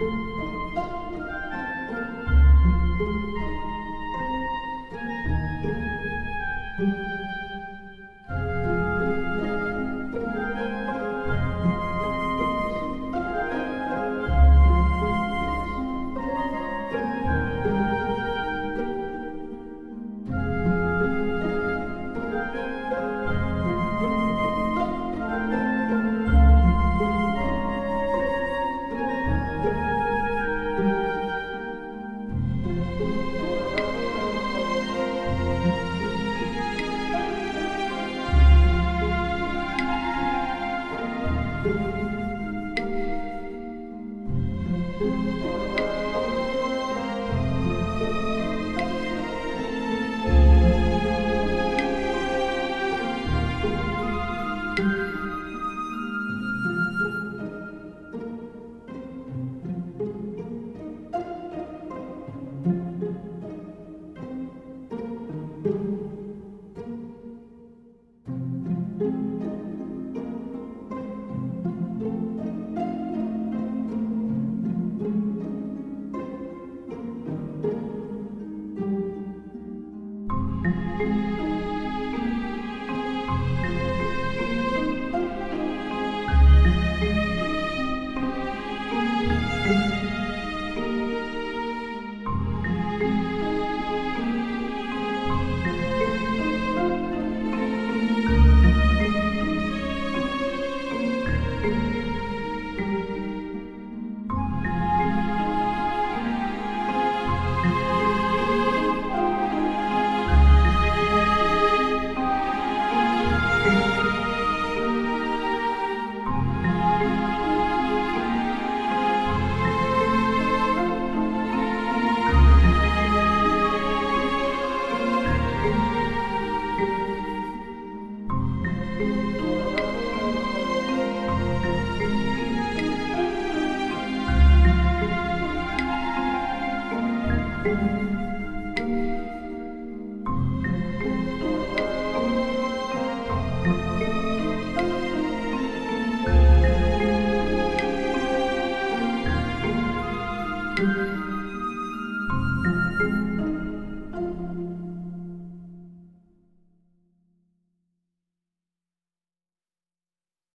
Música Música Música